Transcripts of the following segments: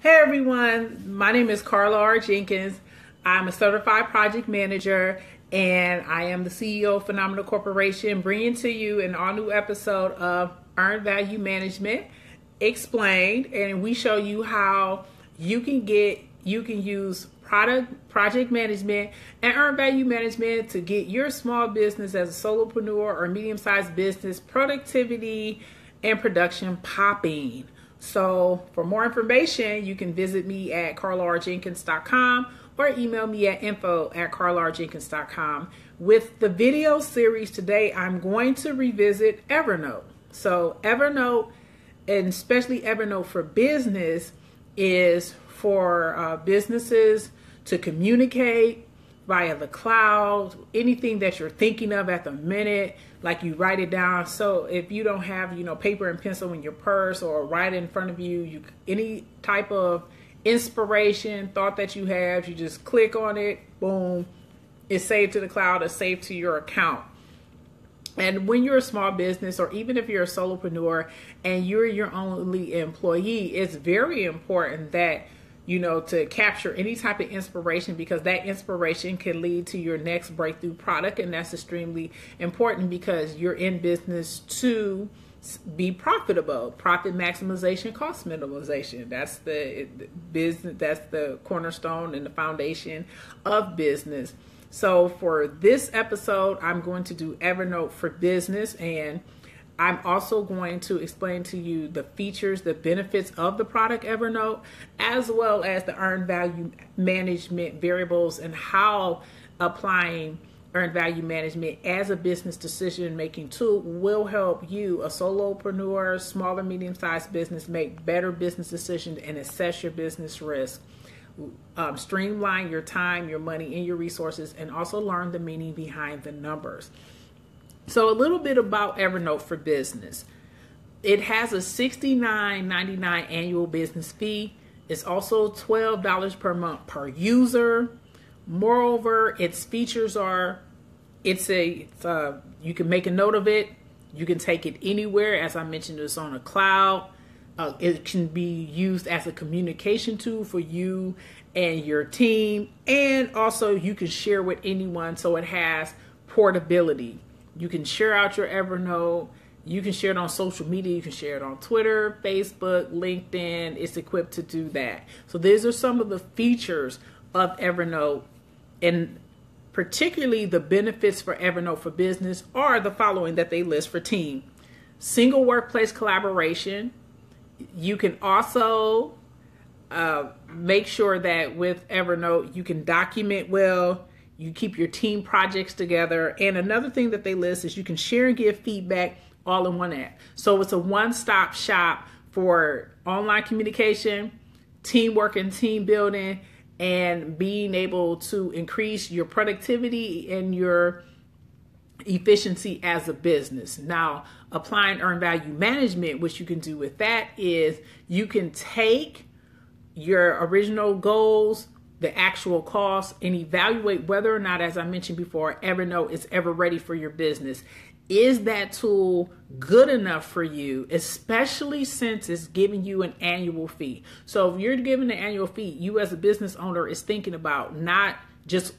Hey everyone, my name is Carla R. Jenkins. I'm a certified project manager and I am the CEO of Phenomena Corporation, bringing to you an all new episode of Earned Value Management Explained. And we show you how you can get, you can use product project management and earn value management to get your small business as a solopreneur or medium-sized business productivity and production popping so for more information, you can visit me at carlarjenkins.com or email me at info at carlarjenkins.com. With the video series today, I'm going to revisit Evernote. So Evernote, and especially Evernote for business, is for uh, businesses to communicate via the cloud, anything that you're thinking of at the minute, like you write it down. So if you don't have, you know, paper and pencil in your purse or right in front of you, you any type of inspiration, thought that you have, you just click on it, boom, it's saved to the cloud, it's saved to your account. And when you're a small business, or even if you're a solopreneur and you're your only employee, it's very important that you know, to capture any type of inspiration because that inspiration can lead to your next breakthrough product. And that's extremely important because you're in business to be profitable. Profit maximization cost minimization. That's the business that's the cornerstone and the foundation of business. So for this episode i'm going to do evernote for business. And I'm also going to explain to you the features, the benefits of the product Evernote, as well as the earned value management variables and how applying earned value management as a business decision making tool will help you, a solopreneur, small or medium sized business, make better business decisions and assess your business risk. Um, streamline your time, your money, and your resources, and also learn the meaning behind the numbers. So, a little bit about Evernote for Business. It has a $69.99 annual business fee. It's also $12 per month per user. Moreover, its features are it's a, it's a you can make a note of it. You can take it anywhere. As I mentioned, it's on a cloud. Uh, it can be used as a communication tool for you and your team, and also you can share with anyone. So it has portability. You can share out your Evernote. You can share it on social media. You can share it on Twitter, Facebook, LinkedIn. It's equipped to do that. So these are some of the features of Evernote and particularly the benefits for Evernote for business are the following that they list for team. Single workplace collaboration. You can also uh, make sure that with Evernote you can document well you keep your team projects together. And another thing that they list is you can share and give feedback all in one app. So it's a one stop shop for online communication, teamwork and team building, and being able to increase your productivity and your efficiency as a business. Now, applying earned value management, which you can do with that is you can take your original goals, the actual cost and evaluate whether or not, as I mentioned before, Evernote is ever ready for your business. Is that tool good enough for you, especially since it's giving you an annual fee? So, if you're giving an annual fee, you as a business owner is thinking about not just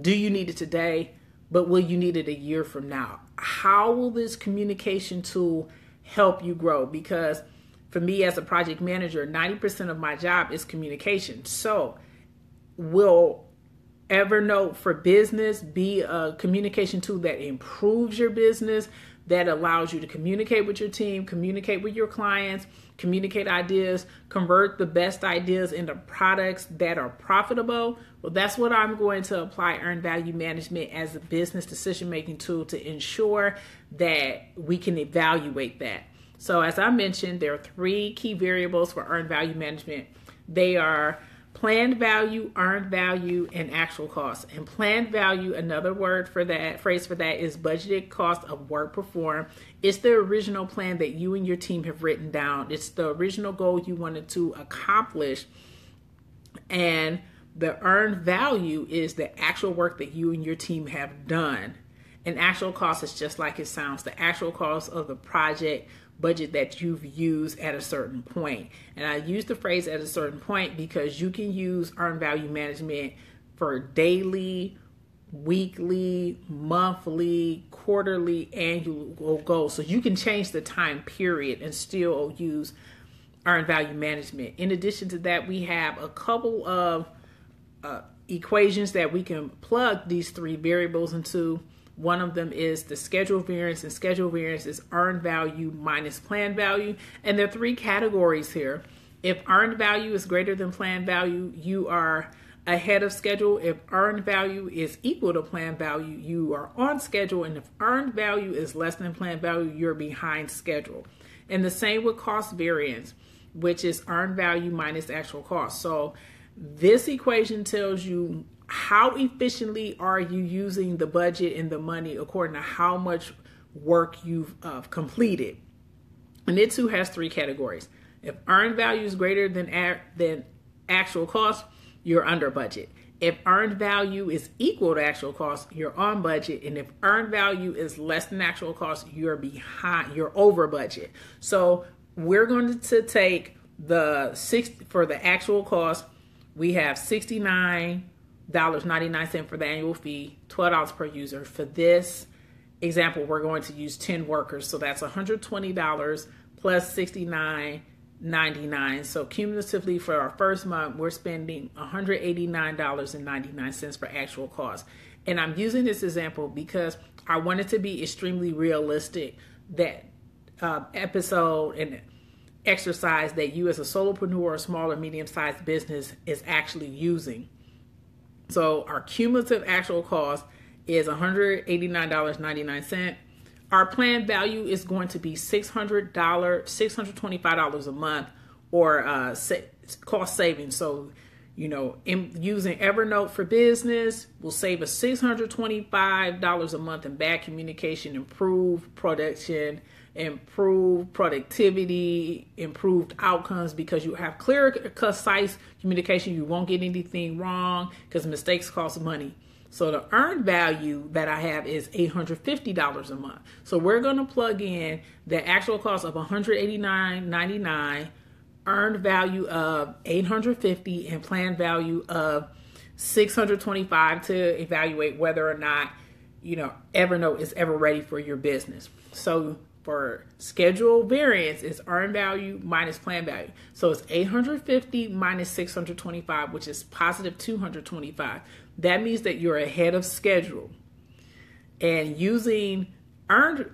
do you need it today, but will you need it a year from now? How will this communication tool help you grow? Because for me as a project manager, 90% of my job is communication. So, will Evernote for Business be a communication tool that improves your business, that allows you to communicate with your team, communicate with your clients, communicate ideas, convert the best ideas into products that are profitable. Well, that's what I'm going to apply earned value management as a business decision making tool to ensure that we can evaluate that. So, as I mentioned, there are three key variables for earned value management. They are planned value, earned value, and actual cost. And planned value, another word for that, phrase for that is budgeted cost of work performed. It's the original plan that you and your team have written down. It's the original goal you wanted to accomplish. And the earned value is the actual work that you and your team have done. And actual cost is just like it sounds the actual cost of the project budget that you've used at a certain point. And I use the phrase at a certain point because you can use earned value management for daily, weekly, monthly, quarterly, annual goals. So you can change the time period and still use earned value management. In addition to that, we have a couple of uh, equations that we can plug these three variables into. One of them is the schedule variance, and schedule variance is earned value minus planned value. And there are three categories here. If earned value is greater than planned value, you are ahead of schedule. If earned value is equal to planned value, you are on schedule. And if earned value is less than planned value, you're behind schedule. And the same with cost variance, which is earned value minus actual cost. So this equation tells you how efficiently are you using the budget and the money according to how much work you've uh, completed. And it too has three categories. If earned value is greater than a- than actual cost, you're under budget. If earned value is equal to actual cost, you're on budget. And if earned value is less than actual cost, you're behind, you're over budget. So we're going to take the six for the actual cost we have $69.99 for the annual fee, $12 per user. For this example, we're going to use 10 workers. So that's $120 plus $69.99. So cumulatively for our first month, we're spending $189.99 for actual cost. And I'm using this example because I wanted it to be extremely realistic that uh, episode and exercise that you as a solopreneur or small or medium sized business is actually using. So our cumulative actual cost is $189.99. Our plan value is going to be $600, $625 a month or uh, cost savings. So, you know, in, using Evernote for business will save us $625 a month in bad communication, improved production, improve productivity, improved outcomes because you have clear, concise communication. You won't get anything wrong because mistakes cost money. So the earned value that I have is $850 a month. So we're going to plug in the actual cost of $189.99, earned value of 850 and planned value of 625 to evaluate whether or not you know Evernote is ever ready for your business. So for schedule variance is earned value minus plan value. So it's 850 minus 625, which is positive 225. That means that you're ahead of schedule. And using earned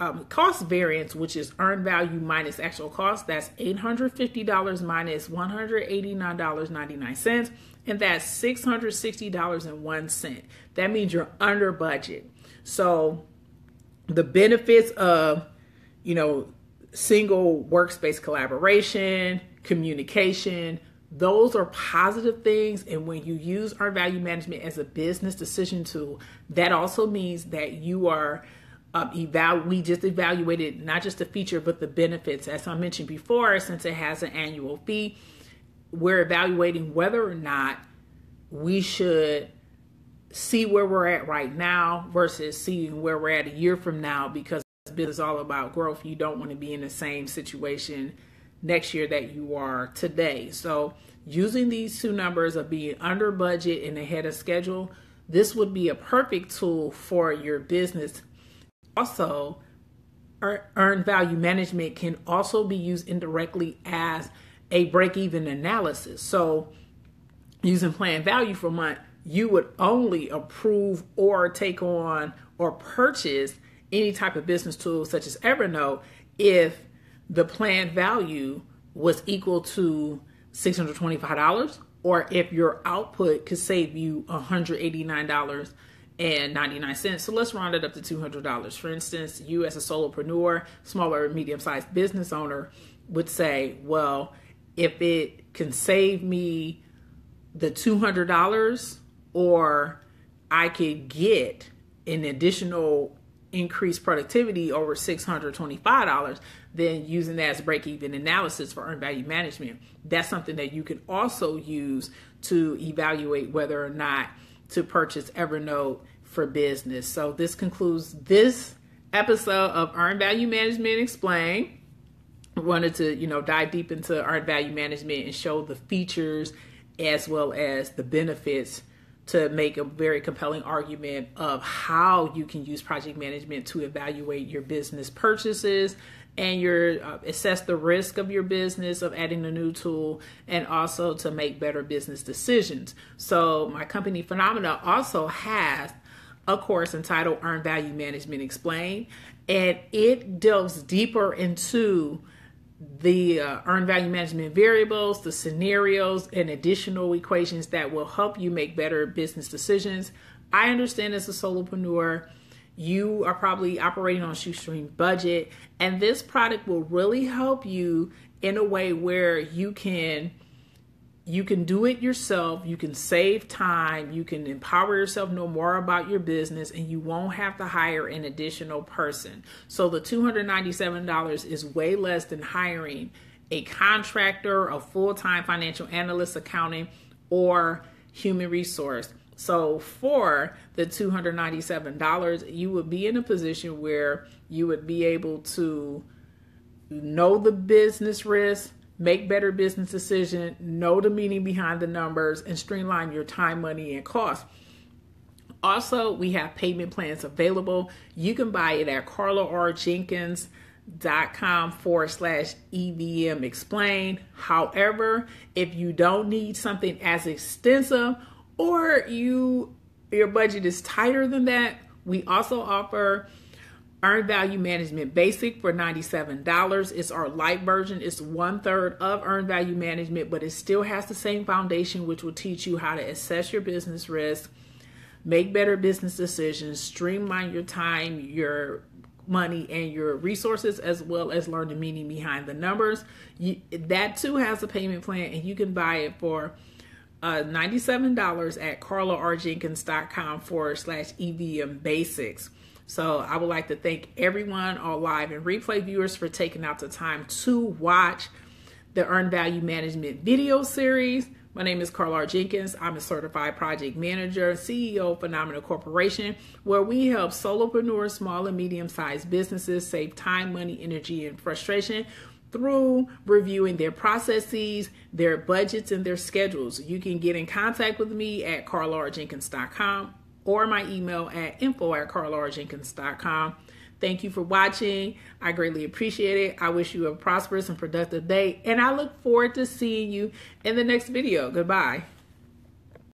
um, cost variance, which is earned value minus actual cost, that's $850 minus $189.99. And that's $660.01. That means you're under budget. So the benefits of, you know, single workspace collaboration, communication, those are positive things. And when you use our value management as a business decision tool, that also means that you are um, eval. We just evaluated not just the feature, but the benefits. As I mentioned before, since it has an annual fee, we're evaluating whether or not we should see where we're at right now versus seeing where we're at a year from now because business is all about growth. You don't want to be in the same situation next year that you are today. So, using these two numbers of being under budget and ahead of schedule, this would be a perfect tool for your business. Also, earned value management can also be used indirectly as a break even analysis. So, using plan value for month you would only approve or take on or purchase any type of business tool such as Evernote if the planned value was equal to $625 or if your output could save you $189 and 99 cents. So let's round it up to $200. For instance, you as a solopreneur, small or medium sized business owner would say, well, if it can save me the $200 or I could get an additional increased productivity over $625, then using that as break even analysis for earned value management. That's something that you can also use to evaluate whether or not to purchase Evernote for business. So, this concludes this episode of Earned Value Management Explained. wanted to, you know, dive deep into earned value management and show the features as well as the benefits to make a very compelling argument of how you can use project management to evaluate your business purchases and your uh, assess the risk of your business of adding a new tool and also to make better business decisions. So my company Phenomena also has a course entitled Earn Value Management Explained and it delves deeper into the uh, earned value management variables, the scenarios, and additional equations that will help you make better business decisions. I understand as a solopreneur, you are probably operating on a shoestring budget, and this product will really help you in a way where you can you can do it yourself, you can save time, you can empower yourself, know more about your business, and you won't have to hire an additional person. So the $297 is way less than hiring a contractor, a full time financial analyst, accounting, or human resource. So for the $297, you would be in a position where you would be able to know the business risk make better business decisions, know the meaning behind the numbers, and streamline your time, money, and cost. Also, we have payment plans available. You can buy it at carlarjenkins.com forward slash EVM explain. However, if you don't need something as extensive or you your budget is tighter than that, we also offer Earned Value Management Basic for $97. It's our light version. It's one third of Earned Value Management, but it still has the same foundation, which will teach you how to assess your business risk, make better business decisions, streamline your time, your money, and your resources, as well as learn the meaning behind the numbers. You, that too has a payment plan, and you can buy it for uh, $97 at carlarjenkins.com forward slash EVM basics. So I would like to thank everyone, all live and replay viewers, for taking out the time to watch the Earn Value Management video series. My name is Carla Jenkins. I'm a certified project manager, CEO of Phenomena Corporation, where we help solopreneurs, small and medium sized businesses save time, money, energy, and frustration through reviewing their processes, their budgets, and their schedules. You can get in contact with me at carlarjenkins.com or my email at info at carlarjenkins.com. Thank you for watching. I greatly appreciate it. I wish you a prosperous and productive day, and I look forward to seeing you in the next video. Goodbye.